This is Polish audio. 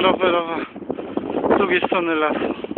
rowerowa z drugiej strony lasu.